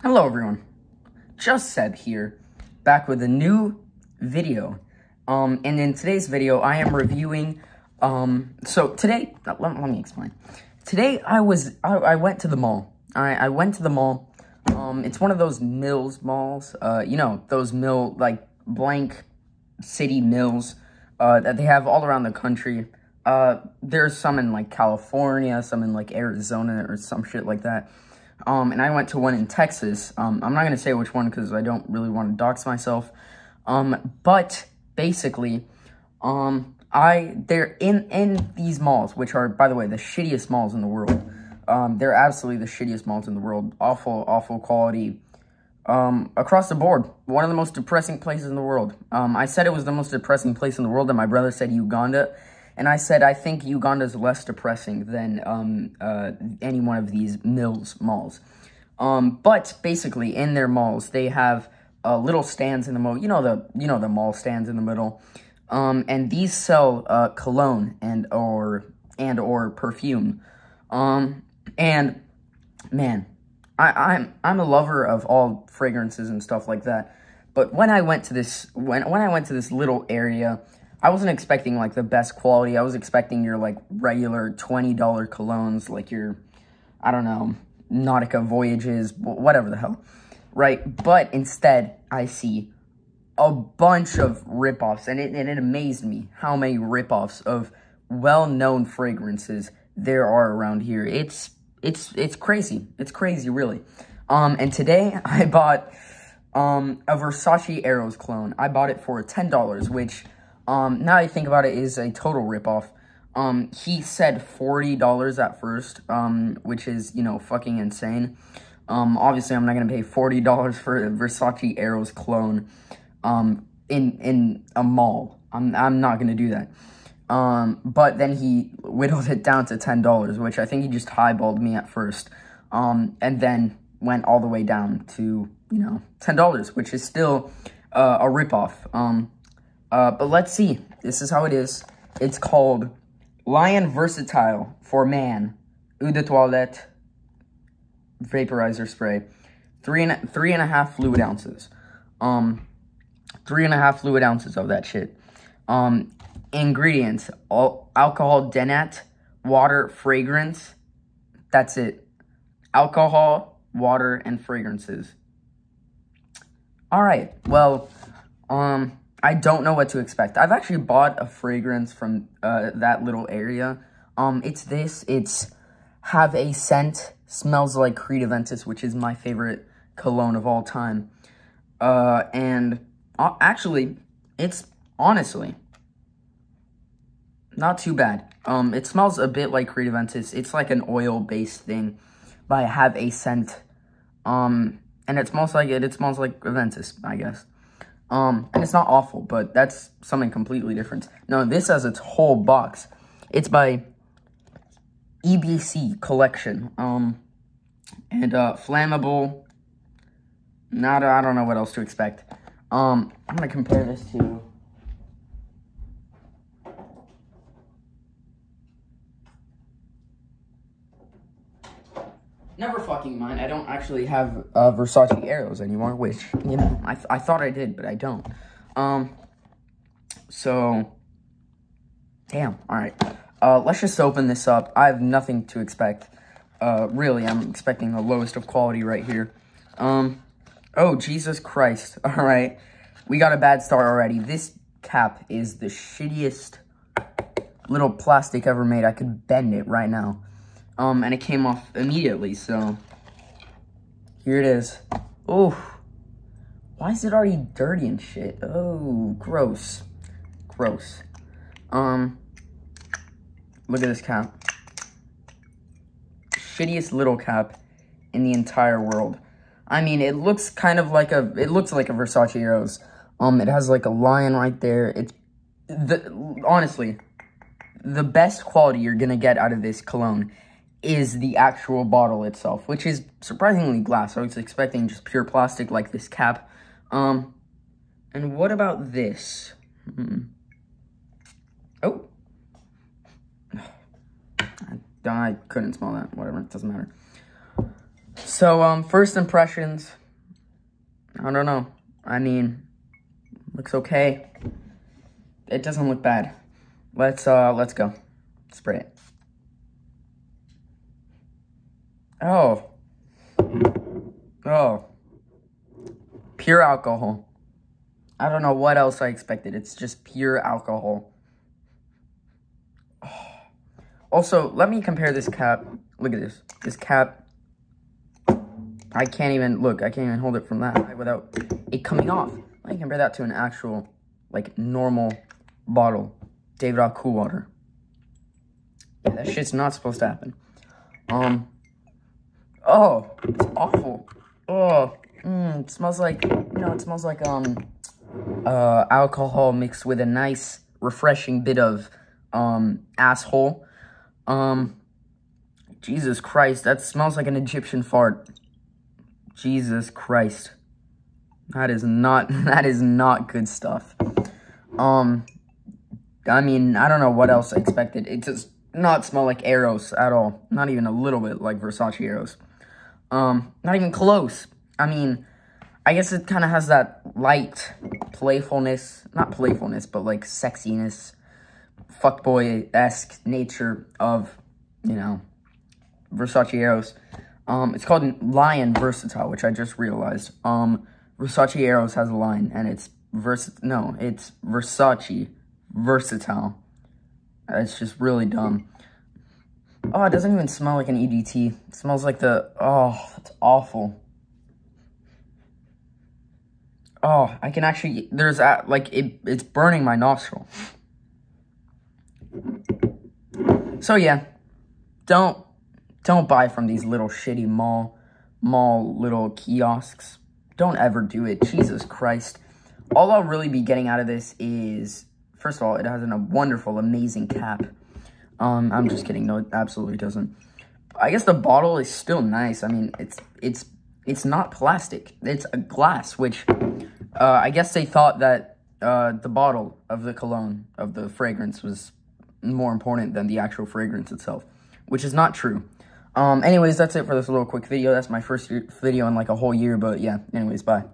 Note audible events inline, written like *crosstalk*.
Hello everyone, Just Seb here, back with a new video. Um, and in today's video, I am reviewing, um, so today, let, let me explain. Today, I was, I, I went to the mall. I, I went to the mall. Um, it's one of those mills malls, uh, you know, those mill, like, blank city mills, uh, that they have all around the country. Uh, there's some in, like, California, some in, like, Arizona, or some shit like that. Um, and I went to one in Texas. Um, I'm not going to say which one because I don't really want to dox myself. Um, but basically, um, I, they're in, in these malls, which are, by the way, the shittiest malls in the world. Um, they're absolutely the shittiest malls in the world. Awful, awful quality. Um, across the board, one of the most depressing places in the world. Um, I said it was the most depressing place in the world, and my brother said Uganda. And I said, I think Uganda is less depressing than um, uh, any one of these mills malls. Um, but basically, in their malls, they have uh, little stands in the mall. You know the you know the mall stands in the middle, um, and these sell uh, cologne and or and or perfume. Um, and man, I, I'm I'm a lover of all fragrances and stuff like that. But when I went to this when when I went to this little area I wasn't expecting like the best quality. I was expecting your like regular $20 colognes, like your, I don't know, Nautica Voyages, whatever the hell, right? But instead, I see a bunch of ripoffs, and it, and it amazed me how many ripoffs of well-known fragrances there are around here. It's, it's, it's crazy. It's crazy, really. Um, and today *laughs* I bought, um, a Versace Eros clone. I bought it for $10, which um, now I think about it, is a total ripoff. Um, he said $40 at first, um, which is, you know, fucking insane. Um, obviously, I'm not going to pay $40 for a Versace Eros clone, um, in, in a mall. I'm, I'm not going to do that. Um, but then he whittled it down to $10, which I think he just highballed me at first. Um, and then went all the way down to, you know, $10, which is still, uh, a ripoff. Um, uh, but let's see. This is how it is. It's called Lion Versatile for Man Eau de Toilette Vaporizer Spray. Three and, three and a half fluid ounces. Um, three and a half fluid ounces of that shit. Um, ingredients. All, alcohol denat, water, fragrance. That's it. Alcohol, water, and fragrances. All right. Well, um, I don't know what to expect. I've actually bought a fragrance from uh, that little area. Um, it's this. It's Have a Scent. Smells like Creed which is my favorite cologne of all time. Uh, and uh, actually, it's honestly not too bad. Um, it smells a bit like Creed. It's like an oil-based thing, I have a scent. Um, and it smells like it. It smells like Aventus, I guess. Um, and it's not awful, but that's something completely different. No, this has its whole box. It's by EBC Collection. Um, and, uh, flammable. Not, I don't know what else to expect. Um, I'm gonna compare this to Never fucking mind. I don't actually have uh, Versace Eros anymore, which, you know, I, th I thought I did, but I don't. Um, so, damn, alright. Uh, let's just open this up. I have nothing to expect. Uh, really, I'm expecting the lowest of quality right here. Um, oh, Jesus Christ. *laughs* Alright, we got a bad start already. This cap is the shittiest little plastic ever made. I could bend it right now. Um, and it came off immediately, so here it is. Oh, why is it already dirty and shit? Oh, gross. Gross. Um, look at this cap. Shittiest little cap in the entire world. I mean, it looks kind of like a, it looks like a Versace Eros. Um, it has like a lion right there. It's, the honestly, the best quality you're gonna get out of this cologne is the actual bottle itself, which is surprisingly glass. I was expecting just pure plastic like this cap. Um, and what about this? Hmm. Oh. I, *sighs* I couldn't smell that. Whatever, it doesn't matter. So, um, first impressions, I don't know. I mean, looks okay. It doesn't look bad. Let's, uh, let's go. Spray it. Oh. Oh. Pure alcohol. I don't know what else I expected. It's just pure alcohol. Oh. *sighs* Also, let me compare this cap. Look at this. This cap. I can't even, look, I can't even hold it from that without it coming off. Let me compare that to an actual, like, normal bottle. Davidoff Cool Water. Yeah, that shit's not supposed to happen. Um, oh, it's awful. Oh, mm, it smells like, you know, it smells like, um, uh, alcohol mixed with a nice, refreshing bit of, um, asshole. Um, Jesus Christ, that smells like an Egyptian fart. Jesus Christ. That is not, *laughs* that is not good stuff. Um, I mean, I don't know what else I expected. It does not smell like Eros at all. Not even a little bit like Versace Eros. Um, not even close. I mean, I guess it kind of has that light playfulness, not playfulness, but like sexiness, fuckboy-esque nature of, you know, Versace Eros. Um, it's called Lion Versatile, which I just realized. Um, Versace Eros has a line, and it's vers no, it's Versace Versatile. It's just really dumb. Oh, it doesn't even smell like an EDT. It smells like the, oh, it's awful. Oh, I can actually, there's, a, like, it, it's burning my nostril. So, yeah, don't, don't buy from these little shitty mall, mall little kiosks. Don't ever do it. Jesus Christ. All I'll really be getting out of this is, first of all, it has a wonderful, amazing cap. Um, I'm just kidding. No, it absolutely doesn't. I guess the bottle is still nice. I mean, it's it's it's not plastic. It's a glass, which uh, I guess they thought that uh, the bottle of the cologne, of the fragrance, was more important than the actual fragrance itself, which is not true. Um, anyways, that's it for this little quick video. That's my first video in like a whole year, but yeah, anyways, bye.